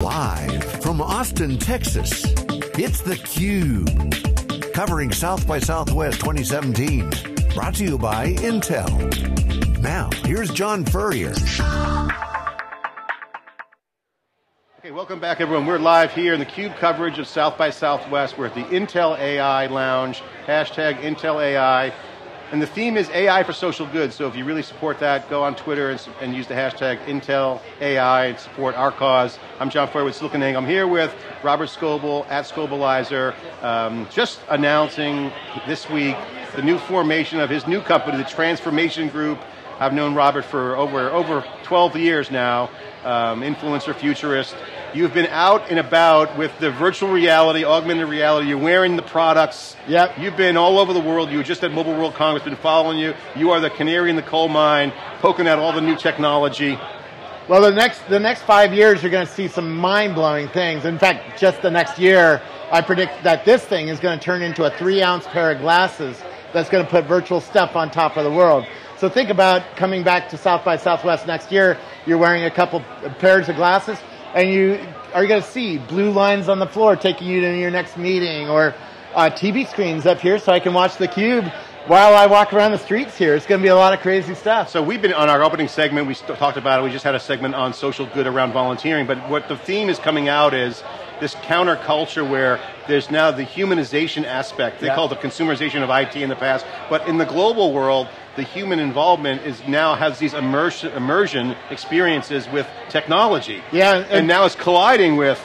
Live from Austin, Texas, it's theCUBE. Covering South by Southwest 2017. Brought to you by Intel. Now, here's John Furrier. Okay, welcome back everyone. We're live here in the CUBE coverage of South by Southwest. We're at the Intel AI Lounge, hashtag Intel AI. And the theme is AI for social good, so if you really support that, go on Twitter and, and use the hashtag Intel AI and support our cause. I'm John Furrier with SiliconANGLE. I'm here with Robert Scoble at Scobleizer, um, just announcing this week the new formation of his new company, the Transformation Group. I've known Robert for over, over 12 years now, um, influencer, futurist. You've been out and about with the virtual reality, augmented reality. You're wearing the products. Yep. You've been all over the world. You were just at Mobile World Congress, been following you. You are the canary in the coal mine, poking at all the new technology. Well, the next the next five years, you're going to see some mind blowing things. In fact, just the next year, I predict that this thing is going to turn into a three ounce pair of glasses that's going to put virtual stuff on top of the world. So think about coming back to South by Southwest next year. You're wearing a couple pairs of glasses and you are going to see blue lines on the floor taking you to your next meeting or uh, TV screens up here so I can watch the cube while I walk around the streets here. It's going to be a lot of crazy stuff. So we've been on our opening segment, we talked about it, we just had a segment on social good around volunteering, but what the theme is coming out is this counterculture where there's now the humanization aspect. They yeah. call it the consumerization of IT in the past, but in the global world, the human involvement is now has these immersion, immersion experiences with technology. Yeah, and, and now it's colliding with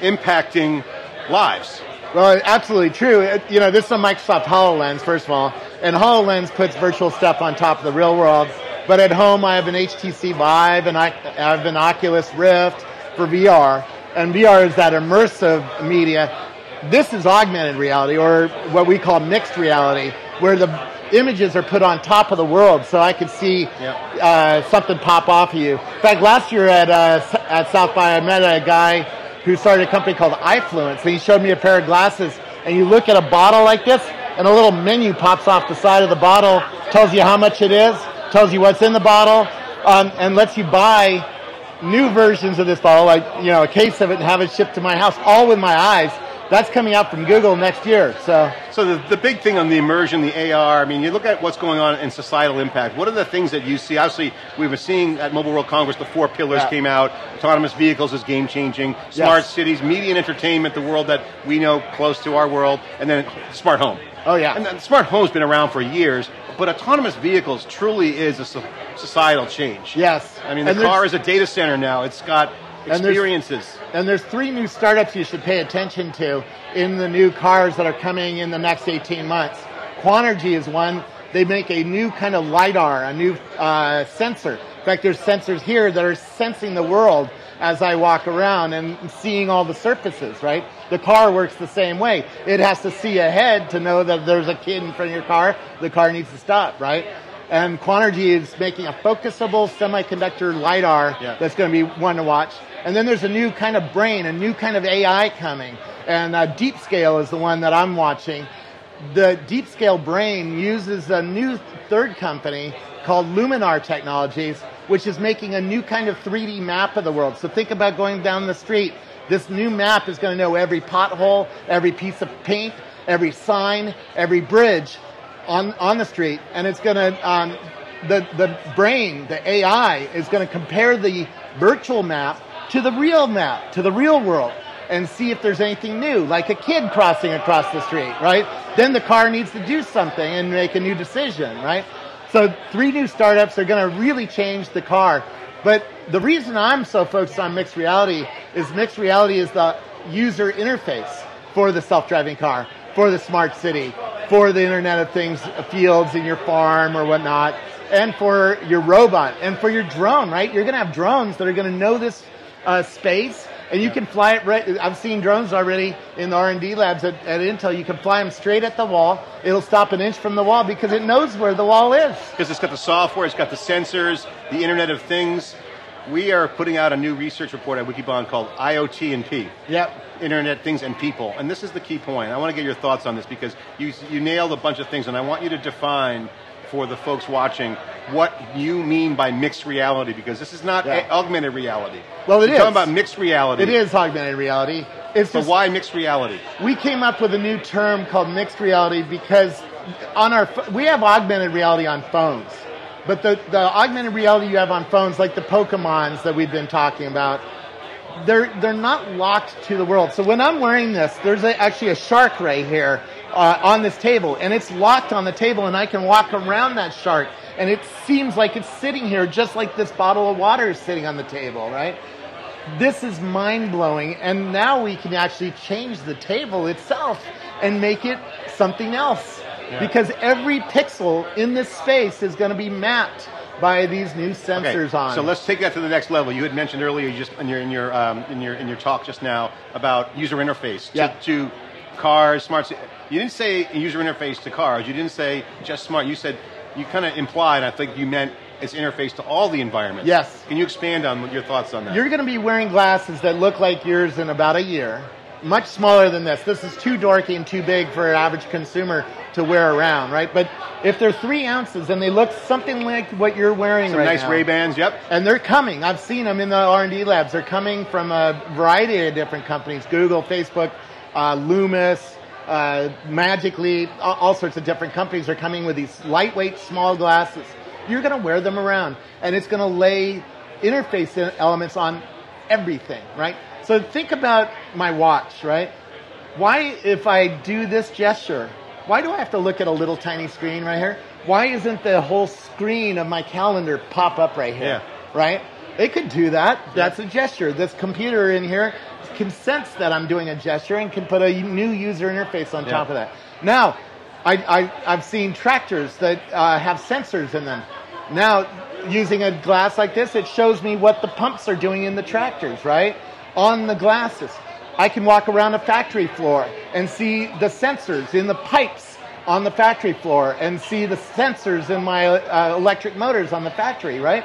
impacting lives. Well, absolutely true. It, you know, this is a Microsoft HoloLens, first of all, and HoloLens puts virtual stuff on top of the real world. But at home, I have an HTC Vive and I have an Oculus Rift for VR, and VR is that immersive media. This is augmented reality, or what we call mixed reality, where the images are put on top of the world so I could see yep. uh, something pop off of you. In fact, last year at, uh, at South by, I met a guy who started a company called Eyefluence, and he showed me a pair of glasses, and you look at a bottle like this, and a little menu pops off the side of the bottle, tells you how much it is, tells you what's in the bottle, um, and lets you buy new versions of this bottle, like you know, a case of it, and have it shipped to my house, all with my eyes. That's coming out from Google next year. So, so the, the big thing on the immersion, the AR. I mean, you look at what's going on in societal impact. What are the things that you see? Obviously, we were seeing at Mobile World Congress the four pillars yeah. came out. Autonomous vehicles is game changing. Smart yes. cities, media and entertainment, the world that we know close to our world, and then smart home. Oh yeah. And smart home's been around for years, but autonomous vehicles truly is a societal change. Yes. I mean, the car is a data center now. It's got experiences. And there's, and there's three new startups you should pay attention to in the new cars that are coming in the next 18 months. Quanergy is one. They make a new kind of LiDAR, a new uh, sensor. In fact, there's sensors here that are sensing the world as I walk around and seeing all the surfaces, right? The car works the same way. It has to see ahead to know that there's a kid in front of your car. The car needs to stop, right? And Quanergy is making a focusable semiconductor LiDAR yeah. that's going to be one to watch. And then there's a new kind of brain, a new kind of AI coming. And uh, DeepScale is the one that I'm watching. The DeepScale brain uses a new third company called Luminar Technologies, which is making a new kind of 3D map of the world. So think about going down the street. This new map is going to know every pothole, every piece of paint, every sign, every bridge on, on the street. And it's going to, um, the, the brain, the AI, is going to compare the virtual map to the real map, to the real world, and see if there's anything new, like a kid crossing across the street, right? Then the car needs to do something and make a new decision, right? So three new startups are going to really change the car. But the reason I'm so focused on mixed reality is mixed reality is the user interface for the self-driving car, for the smart city, for the Internet of Things fields in your farm or whatnot, and for your robot, and for your drone, right? You're going to have drones that are going to know this uh, space, and you can fly it right. I've seen drones already in the R&D labs at, at, Intel. You can fly them straight at the wall. It'll stop an inch from the wall because it knows where the wall is. Because it's got the software, it's got the sensors, the Internet of Things. We are putting out a new research report at Wikibon called IoT and P. Yep. Internet Things and People. And this is the key point. I want to get your thoughts on this because you, you nailed a bunch of things, and I want you to define for the folks watching what you mean by mixed reality because this is not Yeah. augmented reality. Well, it You're talking about mixed reality. It is augmented reality. It's But just why mixed reality? we came up with a new term called mixed reality because on our we have augmented reality on phones, but the the augmented reality you have on phones, like the Pokemons that we've been talking about, they're they're not locked to the world. So when I'm wearing this, there's a, actually a shark right here uh, on this table, and it's locked on the table, and I can walk around that shark, and it seems like it's sitting here just like this bottle of water is sitting on the table, right? this is mind blowing, and now we can actually change the table itself and make it something else. Because every pixel in this space is going to be mapped by these new sensors on. So let's take that to the next level. You had mentioned earlier, you just in your in your um, in your in your talk just now about user interface to, Yeah. to cars, smart. You didn't say user interface to cars. You didn't say just smart. You said you kind of implied. I think you meant its interface to all the environments. Yes. Can you expand on your thoughts on that? You're going to be wearing glasses that look like yours in about a year, much smaller than this. This is too dorky and too big for an average consumer to wear around, right? But if they're three ounces and they look something like what you're wearing Some right nice now, Ray Bans. Yep. and they're coming. I've seen them in the R&D labs. They're coming from a variety of different companies: Google, Facebook, uh, Lumus, uh, Magic Leap. All, all sorts of different companies are coming with these lightweight, small glasses. You're going to wear them around, and it's going to lay interface elements on everything, right? So think about my watch, right? Why, if I do this gesture, why do I have to look at a little tiny screen right here? Why isn't the whole screen of my calendar pop up right here? Yeah. Right? It could do that. That's a gesture. This computer in here can sense that I'm doing a gesture and can put a new user interface on top of that. Now, I, I, I've seen tractors that uh, have sensors in them. Now, using a glass like this, it shows me what the pumps are doing in the tractors, right? On the glasses. I can walk around a factory floor and see the sensors in the pipes on the factory floor and see the sensors in my uh, electric motors on the factory, right?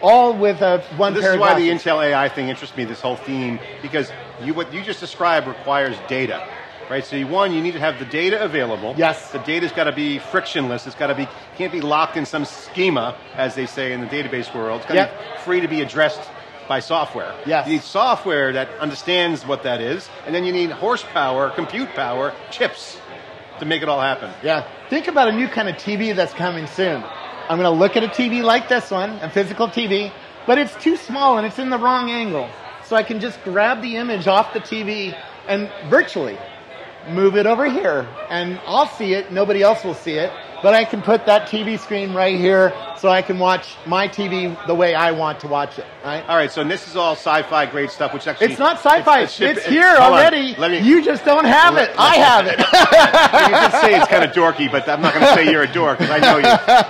All with a one This is why the. Intel AI thing interests me. This whole theme because you what you just described requires data, right? So you, one, you need to have the data available. Yes. The data's got to be frictionless. It's got to be can't be locked in some schema, as they say in the database world. It's got to Yep. be free to be addressed by software. Yes. You need software that understands what that is, and then you need horsepower, compute power, chips to make it all happen. Yeah. Think about a new kind of TV that's coming soon. I'm going to look at a TV like this one, a physical TV, but it's too small and it's in the wrong angle. So I can just grab the image off the TV and virtually move it over here. And I'll see it, nobody else will see it, but I can put that TV screen right here so I can watch my TV the way I want to watch it, right? All right, so this is all sci-fi great stuff, which actually It's not sci-fi. It's, ship- here hold on. already. Let me, you just don't have it. Let- I have it. you did say it's kind of dorky, but I'm not going to say you're a dork because I know you.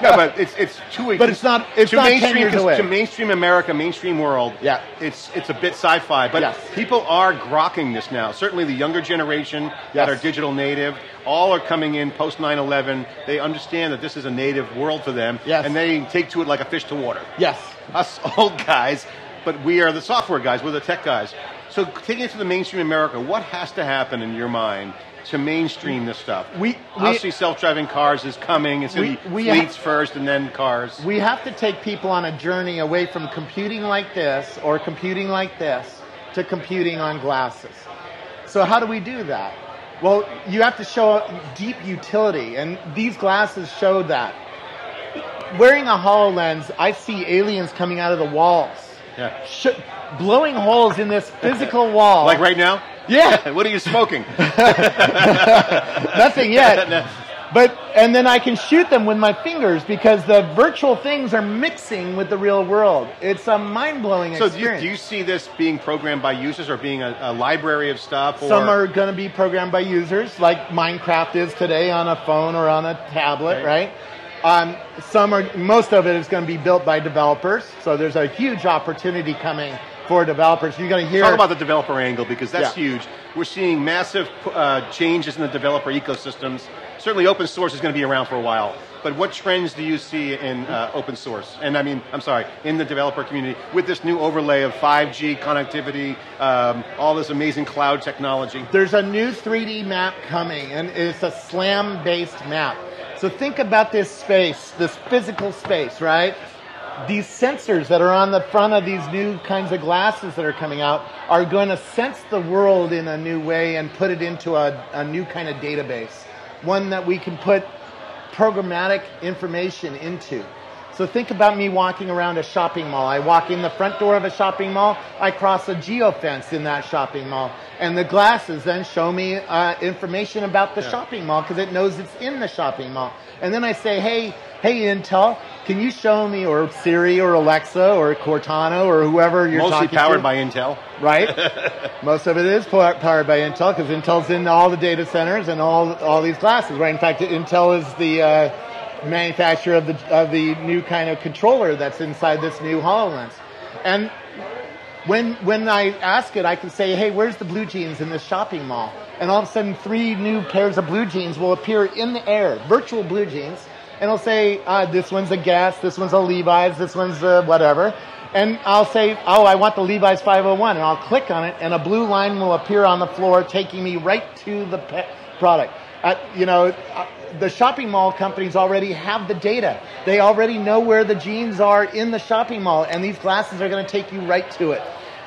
No, but it's it's too. But it's not- it's not 10 mainstream away. to mainstream America, mainstream world. Yeah. it's it's a bit sci-fi, but Yes. people are grokking this now. Certainly, the younger generation that are digital native, all are coming in post 9/11. They understand that this is a native world for them, Yes. and they take to it like a fish to water yes. us old guys, but we are the software guys, we're the tech guys. So taking it to the mainstream America, what has to happen in your mind to mainstream this stuff? We- we- obviously self-driving cars is coming. It's going to We- be we fleets first and then cars. We have to take people on a journey away from computing like this or computing like this to computing on glasses. So how do we do that? Well, you have to show deep utility, and these glasses show that. Wearing a HoloLens, I see aliens coming out of the walls, yeah. sh- blowing holes in this physical wall. Like right now? Yeah. what are you smoking? Nothing yet. But and then I can shoot them with my fingers because the virtual things are mixing with the real world. It's a mind blowing so do you, experience. do you see this being programmed by users or being a, a library of stuff? Or, Some are going to be programmed by users, like Minecraft is today on a phone or on a tablet, Right. right? Um, some are. Most of it is going to be built by developers. So there's a huge opportunity coming for developers. You're going to hear Talk about the developer angle because that's Yeah. huge. We're seeing massive uh, changes in the developer ecosystems. Certainly, open source is going to be around for a while. But what trends do you see in uh, open source? And I mean, I'm sorry, in the developer community with this new overlay of 5G connectivity, um, all this amazing cloud technology. There's a new 3D map coming, and it's a SLAM based map. So think about this space, this physical space, right? These sensors that are on the front of these new kinds of glasses that are coming out are going to sense the world in a new way and put it into a, a new kind of database, one that we can put programmatic information into. So think about me walking around a shopping mall. I walk in the front door of a shopping mall. I cross a geofence in that shopping mall. And the glasses then show me uh, information about the Yeah. shopping mall because it knows it's in the shopping mall. And then I say, hey, hey Intel, can you show me, or Siri, or Alexa, or Cortana, or whoever you're Mostly talking powered to by Intel. right? Most of it is powered by Intel because Intel's in all the data centers and all all these glasses, right? In fact, Intel is the uh, manufacturer of the of the new kind of controller that's inside this new Hololens, and when when I ask it, I can say, "Hey, where's the blue jeans in this shopping mall?" And all of a sudden, three new pairs of blue jeans will appear in the air, virtual blue jeans, and it'll say, uh, "This one's a Guess, this one's a Levi's, this one's a whatever." And I'll say, "Oh, I want the Levi's 501," and I'll click on it, and a blue line will appear on the floor, taking me right to the pe- product. Uh, you know, uh, the shopping mall companies already have the data. They already know where the jeans are in the shopping mall, and these glasses are going to take you right to it.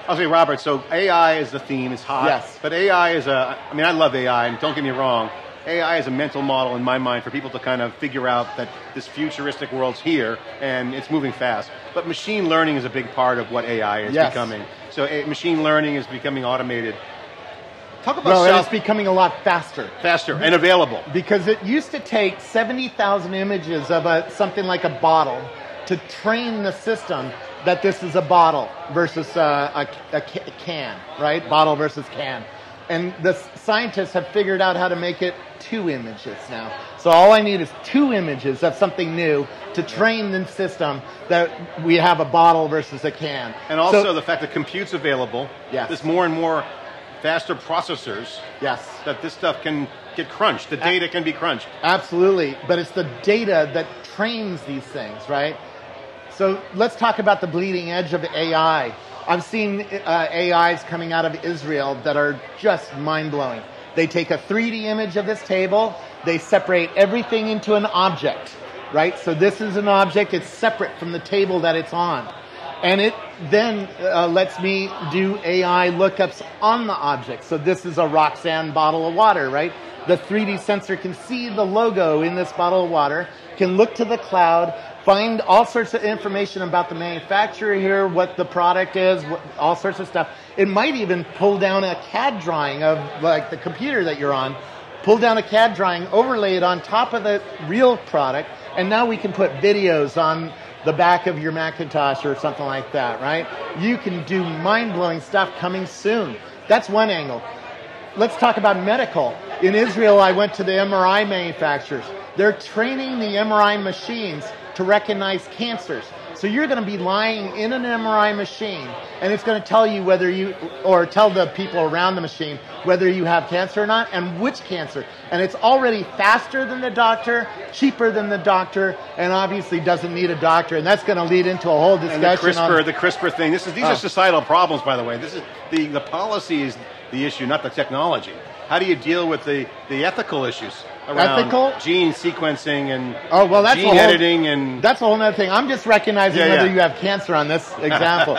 I'll say, Robert. So AI is the theme. It's hot. Yes. But AI is a. I mean, I love AI, and don't get me wrong. AI is a mental model in my mind for people to kind of figure out that this futuristic world's here and it's moving fast. But machine learning is a big part of what AI is Yes. becoming. So eh, machine learning is becoming automated. Talk about Well, self it's becoming a lot faster faster and available. because it used to take 70,000 images of a, something like a bottle to train the system that this is a bottle versus uh, a, a can, right? Bottle versus can. And the scientists have figured out how to make it two images now. So all I need is two images of something new to train the system that we have a bottle versus a can. And also So- the fact that compute's available. Yes. There's more and more faster processors yes. that this stuff can get crunched. The data can be crunched. Absolutely, but it's the data that trains these things, right? So let's talk about the bleeding edge of AI. I've seen uh, AIs coming out of Israel that are just mind blowing. They take a 3D image of this table, they separate everything into an object, right? So this is an object, it's separate from the table that it's on. And it then uh, lets me do AI lookups on the object. So this is a Roxanne bottle of water, right? The 3D sensor can see the logo in this bottle of water, can look to the cloud, find all sorts of information about the manufacturer here, what the product is, what, all sorts of stuff. It might even pull down a CAD drawing of like the computer that you're on, pull down a CAD drawing, overlay it on top of the real product, and now we can put videos on the back of your Macintosh or something like that, right? You can do mind blowing stuff coming soon. That's one angle. Let's talk about medical. In Israel, I went to the MRI manufacturers. They're training the MRI machines to recognize cancers. So you're going to be lying in an MRI machine, and it's going to tell you whether you, or tell the people around the machine whether you have cancer or not, and which cancer. And it's already faster than the doctor, cheaper than the doctor, and obviously doesn't need a doctor. And that's going to lead into a whole discussion. And the CRISPR, on the CRISPR thing. This is these Oh. are societal problems, by the way. This is the the policy is the issue, not the technology. How do you deal with the, the ethical issues around Ethical? gene sequencing and Oh well, that's gene whole, editing and that's a whole other thing. I'm just recognizing Yeah, whether yeah. you have cancer on this example.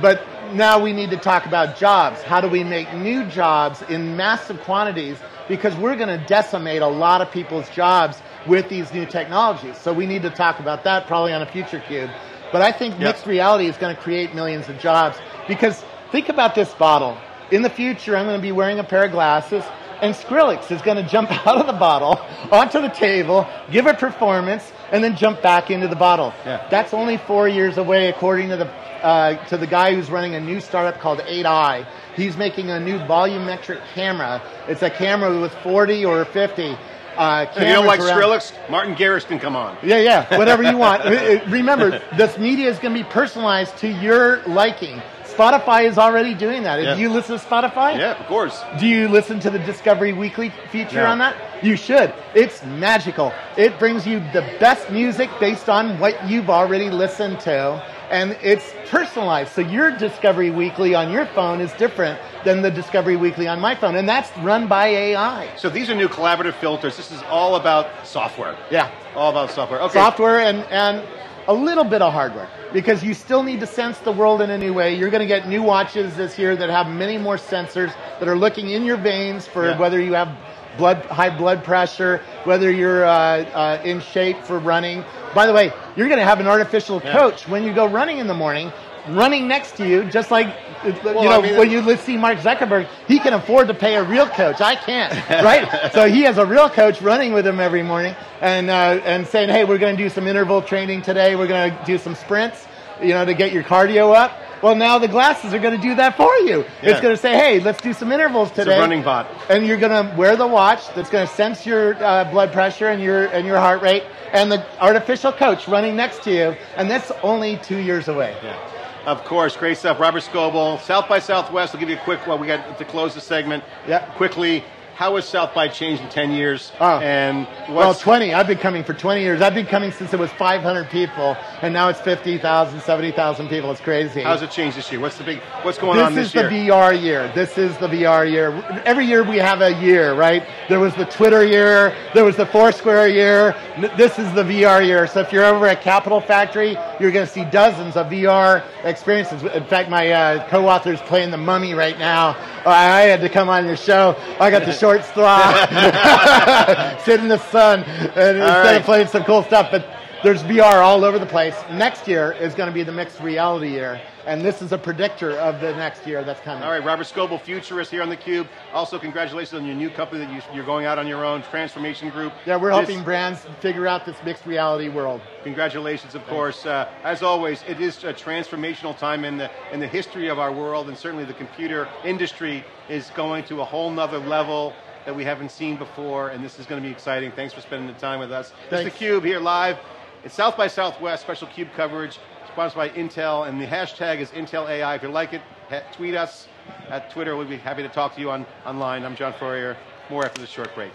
but now we need to talk about jobs. How do we make new jobs in massive quantities? Because we're going to decimate a lot of people's jobs with these new technologies. So we need to talk about that probably on a future cube. But I think Yep. mixed reality is going to create millions of jobs because think about this bottle. In the future, I'm going to be wearing a pair of glasses, and Skrillex is going to jump out of the bottle onto the table, give a performance, and then jump back into the bottle. Yeah. That's only four years away, according to the uh, to the guy who's running a new startup called 8i. He's making a new volumetric camera. It's a camera with 40 or 50. Uh, If you don't like around- Skrillex, Martin Garrix can come on. yeah, yeah, whatever you want. Uh, uh, Remember, this media is going to be personalized to your liking. Spotify is already doing that. Yeah. Do you listen to Spotify? Yeah, of course. Do you listen to the Discovery Weekly feature No. on that? You should. It's magical. It brings you the best music based on what you've already listened to, and it's personalized. So your Discovery Weekly on your phone is different than the Discovery Weekly on my phone, and that's run by AI. So these are new collaborative filters. This is all about software. Yeah, all about software. Okay, software and and a little bit of hardware because you still need to sense the world in a new way. You're going to get new watches this year that have many more sensors that are looking in your veins for Yeah. whether you have blood high blood pressure, whether you're uh, uh, in shape for running. By the way, you're going to have an artificial Yeah. coach when you go running in the morning. Running next to you, just like you Well, know, I mean- when you see Mark Zuckerberg, he can afford to pay a real coach. I can't, right? so he has a real coach running with him every morning and uh, and saying, "Hey, we're going to do some interval training today. We're going to do some sprints, you know, to get your cardio up." Well, now the glasses are going to do that for you. Yeah. It's going to say, "Hey, let's do some intervals a today." running bot. And you're going to wear the watch that's going to sense your uh, blood pressure and your and your heart rate, and the artificial coach running next to you, and that's only two years away. Yeah. Of course, great stuff. Robert Scoble, South by Southwest. I'll give you a quick. Well, we got to close the segment. Yeah. Quickly, how has South by changed in ten years? Oh. And Well, 20. I've been coming for 20 years. I've been coming since it was 500 people, and now it's 50,000, 70,000 people. It's crazy. how's it changed this year? What's the big? What's going this on this is the VR year. This is the VR year. Every year we have a year, right? There was the Twitter year. There was the Foursquare year. This is the VR year. So if you're over at Capital Factory, you're going to see dozens of VR experiences. In fact, my uh, co-author is playing the Mummy right now. I had to come on your show. I got the short straw, sit in the sun, and instead right. of playing some cool stuff, but. There's VR all over the place. Next year is going to be the mixed reality year, and this is a predictor of the next year that's coming. All right, Robert Scoble, futurist here on the Cube. Also, congratulations on your new company that you, you're going out on your own, Transformation Group. Yeah, we're This- helping brands figure out this mixed reality world. Congratulations, of course. Uh, as always, it is a transformational time in the in the history of our world, and certainly the computer industry is going to a whole nother level that we haven't seen before, and this is going to be exciting. Thanks for spending the time with us. It's Thanks. theCUBE here live. It's South by Southwest special cube coverage sponsored by Intel, and the hashtag is Intel AI. If you like it, tweet us at Twitter. We'll be happy to talk to you on online. I'm John Furrier. More after this short break.